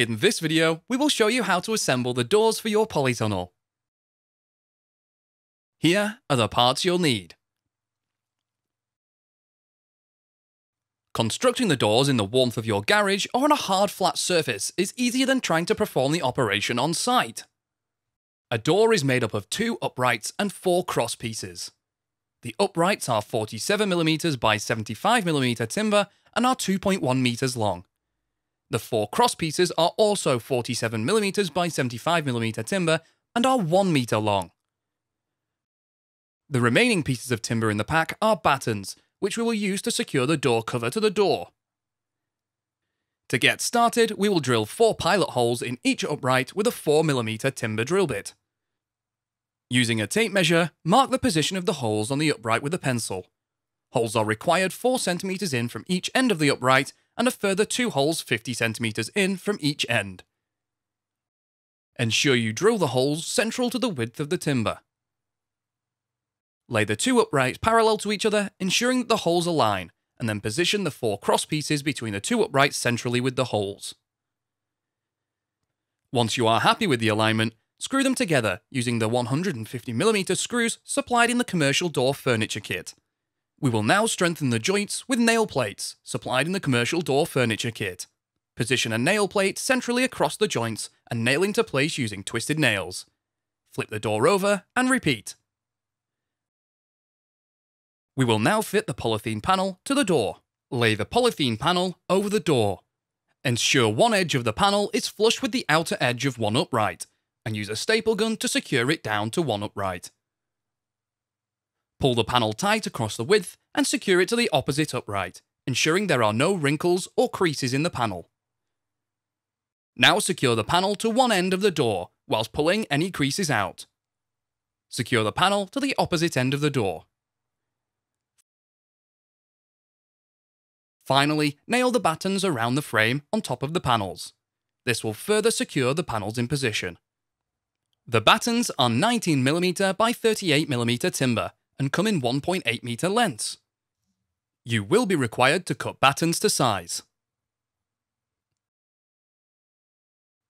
In this video, we will show you how to assemble the doors for your polytunnel. Here are the parts you'll need. Constructing the doors in the warmth of your garage or on a hard flat surface is easier than trying to perform the operation on site. A door is made up of two uprights and four cross pieces. The uprights are 47mm by 75mm timber and are 2.1 meters long. The four cross pieces are also 47mm by 75mm timber and are 1 meter long. The remaining pieces of timber in the pack are battens, which we will use to secure the door cover to the door. To get started, we will drill four pilot holes in each upright with a 4mm timber drill bit. Using a tape measure, mark the position of the holes on the upright with a pencil. Holes are required 4cm in from each end of the upright and a further two holes 50cm in from each end. Ensure you drill the holes central to the width of the timber. Lay the two uprights parallel to each other, ensuring that the holes align, and then position the four cross pieces between the two uprights centrally with the holes. Once you are happy with the alignment, Screw them together using the 150mm screws supplied in the commercial door furniture kit. We will now strengthen the joints with nail plates supplied in the commercial door furniture kit. Position a nail plate centrally across the joints and nail into place using twisted nails. Flip the door over and repeat. We will now fit the polythene panel to the door. Lay the polythene panel over the door. Ensure one edge of the panel is flush with the outer edge of one upright and use a staple gun to secure it down to one upright. Pull the panel tight across the width and secure it to the opposite upright, ensuring there are no wrinkles or creases in the panel. Now secure the panel to one end of the door whilst pulling any creases out. Secure the panel to the opposite end of the door. Finally, nail the battens around the frame on top of the panels. This will further secure the panels in position. The battens are 19mm by 38mm timber and come in 1.8 meter lengths. You will be required to cut battens to size.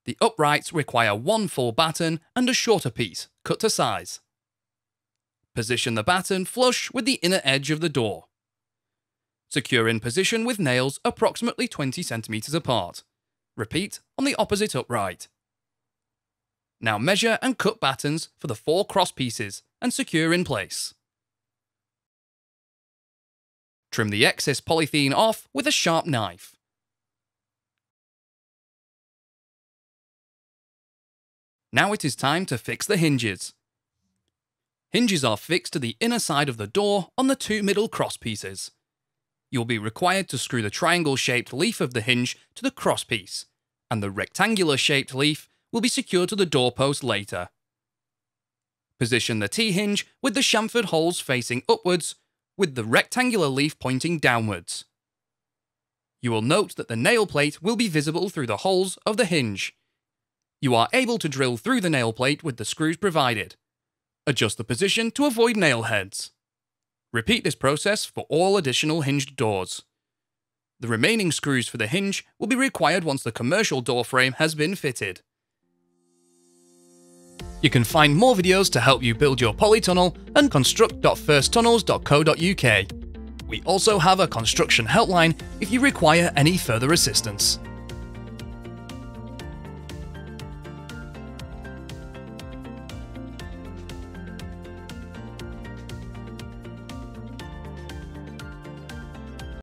The uprights require one full batten and a shorter piece, cut to size. Position the batten flush with the inner edge of the door. Secure in position with nails approximately 20 centimeters apart. Repeat on the opposite upright. Now measure and cut battens for the four cross pieces and secure in place. Trim the excess polythene off with a sharp knife. Now it is time to fix the hinges. Hinges are fixed to the inner side of the door on the two middle cross pieces. You'll be required to screw the triangle-shaped leaf of the hinge to the cross piece, and the rectangular-shaped leaf will be secured to the doorpost later. Position the T-hinge with the chamfered holes facing upwards, with the rectangular leaf pointing downwards. You will note that the nail plate will be visible through the holes of the hinge. You are able to drill through the nail plate with the screws provided. Adjust the position to avoid nail heads. Repeat this process for all additional hinged doors. The remaining screws for the hinge will be required once the commercial door frame has been fitted. You can find more videos to help you build your polytunnel and construct.firsttunnels.co.uk. We also have a construction helpline if you require any further assistance.